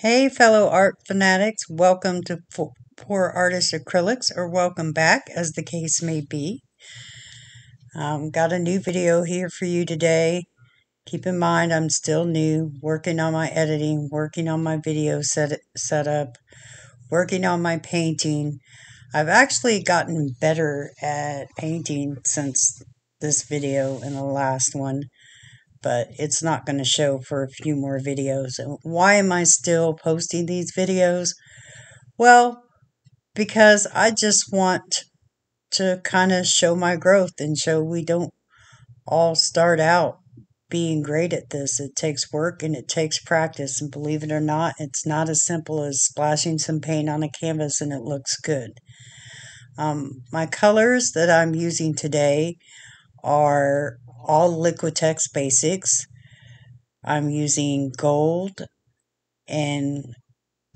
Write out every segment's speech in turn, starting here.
Hey, fellow art fanatics, welcome to Pour Artist Acrylics, or welcome back, as the case may be. Um, got a new video here for you today. Keep in mind, I'm still new, working on my editing, working on my video set setup, working on my painting. I've actually gotten better at painting since this video and the last one but it's not going to show for a few more videos. And why am I still posting these videos? Well, because I just want to kind of show my growth and show we don't all start out being great at this. It takes work and it takes practice. And believe it or not, it's not as simple as splashing some paint on a canvas and it looks good. Um, my colors that I'm using today are all Liquitex basics. I'm using gold and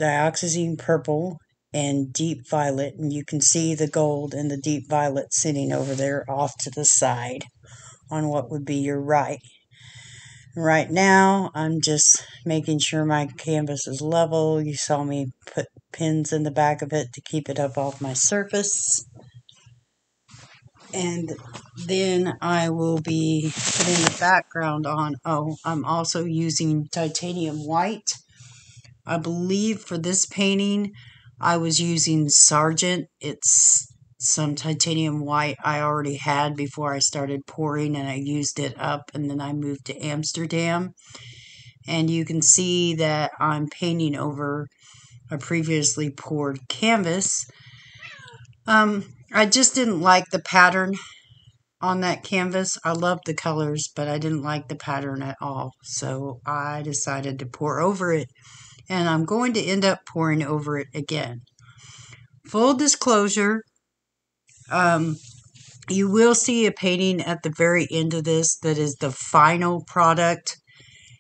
dioxazine purple and deep violet and you can see the gold and the deep violet sitting over there off to the side on what would be your right. Right now I'm just making sure my canvas is level. You saw me put pins in the back of it to keep it up off my surface and then I will be putting the background on. Oh, I'm also using titanium white. I believe for this painting, I was using Sargent. It's some titanium white I already had before I started pouring and I used it up and then I moved to Amsterdam. And you can see that I'm painting over a previously poured canvas. Um, I just didn't like the pattern on that canvas. I loved the colors, but I didn't like the pattern at all. So I decided to pour over it. And I'm going to end up pouring over it again. Full disclosure, um, you will see a painting at the very end of this that is the final product.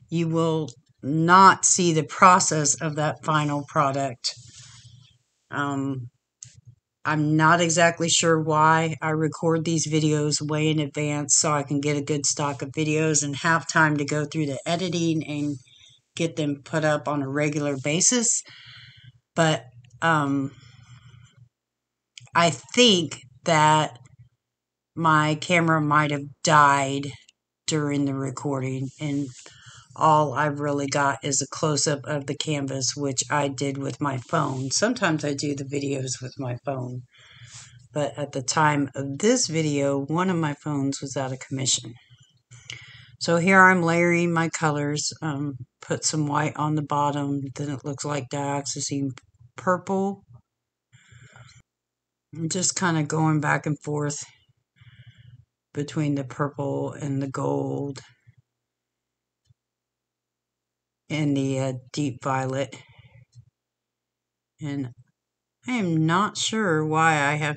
You will not see the process of that final product. Um, I'm not exactly sure why I record these videos way in advance so I can get a good stock of videos and have time to go through the editing and get them put up on a regular basis. But um, I think that my camera might have died during the recording and all I've really got is a close up of the canvas, which I did with my phone. Sometimes I do the videos with my phone, but at the time of this video, one of my phones was out of commission. So here I'm layering my colors, um, put some white on the bottom, then it looks like dioxazine purple. I'm just kind of going back and forth between the purple and the gold and the uh, deep violet. And I am not sure why I have,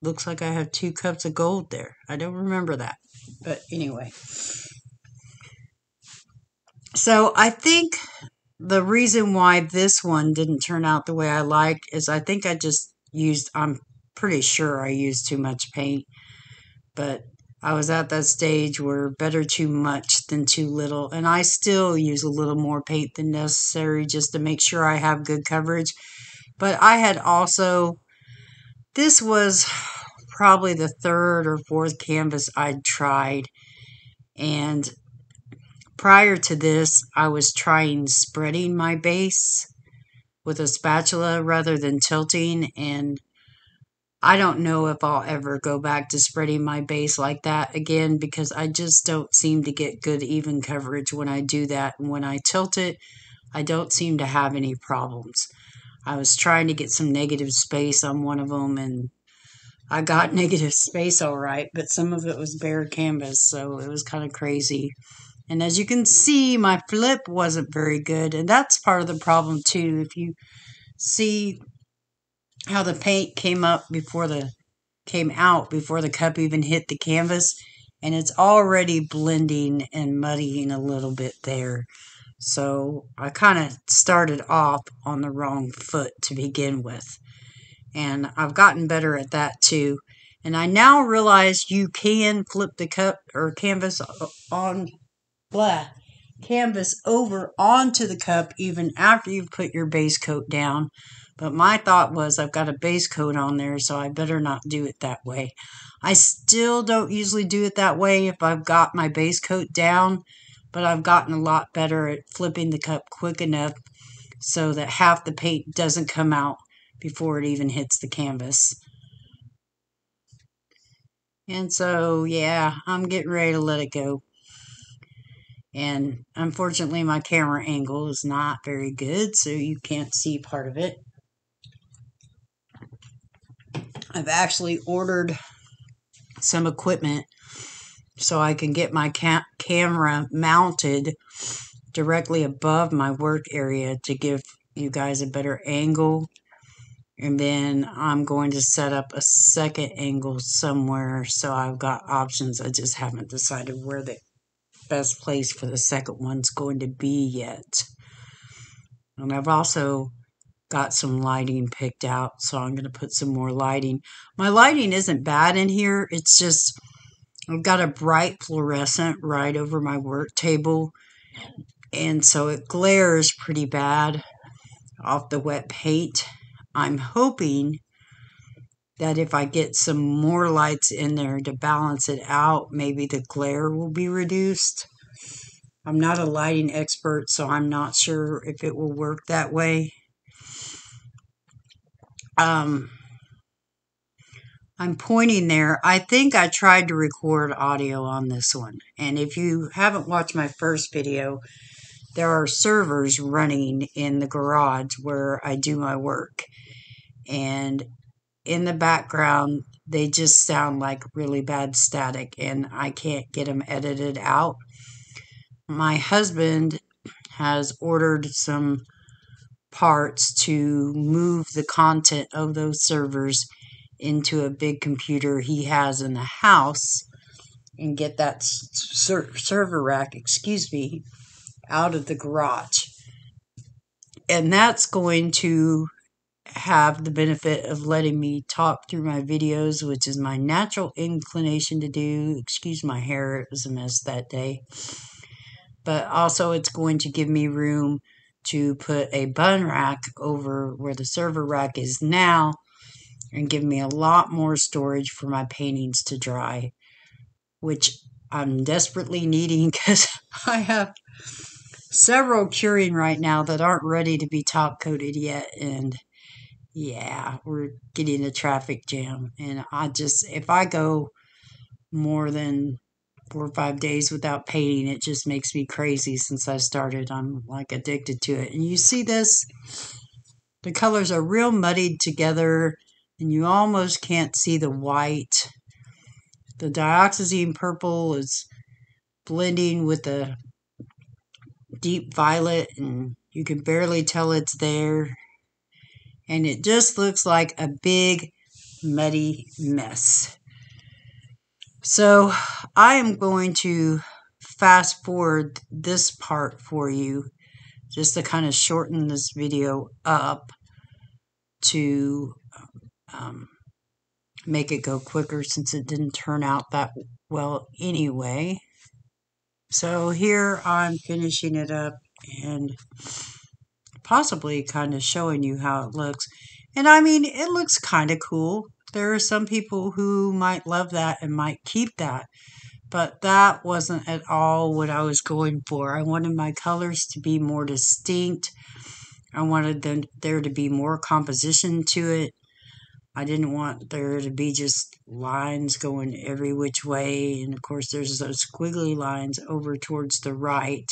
looks like I have two cups of gold there. I don't remember that. But anyway. So I think the reason why this one didn't turn out the way I liked is I think I just used, I'm pretty sure I used too much paint. But I was at that stage where better too much than too little. And I still use a little more paint than necessary just to make sure I have good coverage. But I had also, this was probably the third or fourth canvas I'd tried. And prior to this, I was trying spreading my base with a spatula rather than tilting. And I don't know if I'll ever go back to spreading my base like that again because I just don't seem to get good even coverage when I do that. And when I tilt it, I don't seem to have any problems. I was trying to get some negative space on one of them and I got negative space all right, but some of it was bare canvas, so it was kind of crazy. And as you can see, my flip wasn't very good, and that's part of the problem too. If you see how the paint came up before the came out before the cup even hit the canvas and it's already blending and muddying a little bit there. So I kind of started off on the wrong foot to begin with. And I've gotten better at that too. And I now realize you can flip the cup or canvas uh, on blah. canvas over onto the cup even after you've put your base coat down. But my thought was I've got a base coat on there, so I better not do it that way. I still don't usually do it that way if I've got my base coat down, but I've gotten a lot better at flipping the cup quick enough so that half the paint doesn't come out before it even hits the canvas. And so, yeah, I'm getting ready to let it go. And unfortunately, my camera angle is not very good, so you can't see part of it. I've actually ordered some equipment so I can get my ca camera mounted directly above my work area to give you guys a better angle. And then I'm going to set up a second angle somewhere so I've got options. I just haven't decided where the best place for the second one's going to be yet. And I've also got some lighting picked out, so I'm going to put some more lighting. My lighting isn't bad in here. It's just I've got a bright fluorescent right over my work table, and so it glares pretty bad off the wet paint. I'm hoping that if I get some more lights in there to balance it out, maybe the glare will be reduced. I'm not a lighting expert, so I'm not sure if it will work that way. Um, I'm pointing there. I think I tried to record audio on this one. And if you haven't watched my first video, there are servers running in the garage where I do my work. And in the background, they just sound like really bad static, and I can't get them edited out. My husband has ordered some parts to move the content of those servers into a big computer he has in the house and get that ser- server rack, excuse me, out of the garage. And that's going to have the benefit of letting me talk through my videos, which is my natural inclination to do. Excuse my hair, it was a mess that day. But also, it's going to give me room to put a bun rack over where the server rack is now and give me a lot more storage for my paintings to dry, which I'm desperately needing because I have several curing right now that aren't ready to be top coated yet. And yeah, we're getting a traffic jam. And I just, if I go more than four or five days without painting, it just makes me crazy since I started. I'm like addicted to it. And you see this? The colors are real muddied together and you almost can't see the white. The dioxazine purple is blending with the deep violet and you can barely tell it's there. And it just looks like a big muddy mess. So I am going to fast forward this part for you just to kind of shorten this video up to um, make it go quicker since it didn't turn out that well anyway. So here I'm finishing it up and possibly kind of showing you how it looks. And I mean, it looks kind of cool. There are some people who might love that and might keep that. But that wasn't at all what I was going for. I wanted my colors to be more distinct. I wanted them, there to be more composition to it. I didn't want there to be just lines going every which way. And of course, there's those squiggly lines over towards the right.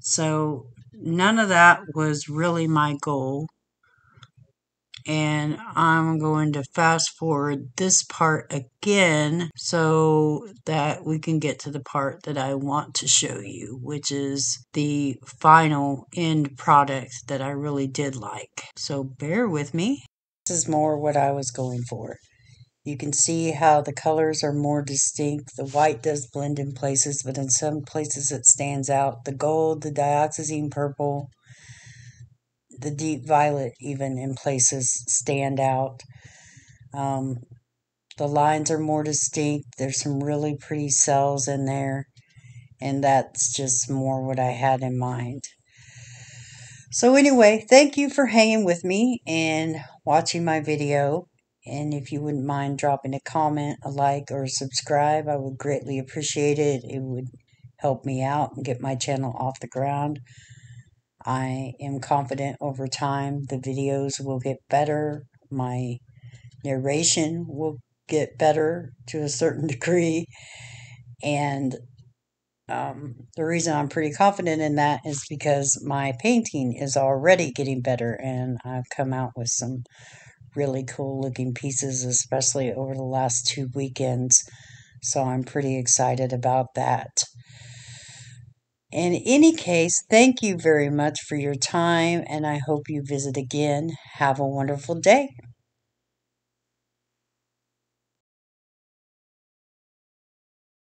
So none of that was really my goal. And I'm going to fast forward this part again so that we can get to the part that I want to show you, which is the final end product that I really did like. So bear with me. This is more what I was going for. You can see how the colors are more distinct. The white does blend in places, but in some places it stands out. The gold, the dioxazine purple, the deep violet, even in places, stand out. Um, the lines are more distinct. There's some really pretty cells in there. And that's just more what I had in mind. So, anyway, thank you for hanging with me and watching my video. And if you wouldn't mind dropping a comment, a like, or a subscribe, I would greatly appreciate it. It would help me out and get my channel off the ground. I am confident over time the videos will get better. My narration will get better to a certain degree. And um, the reason I'm pretty confident in that is because my painting is already getting better, and I've come out with some really cool looking pieces, especially over the last two weekends. So I'm pretty excited about that. In any case, thank you very much for your time, and I hope you visit again. Have a wonderful day.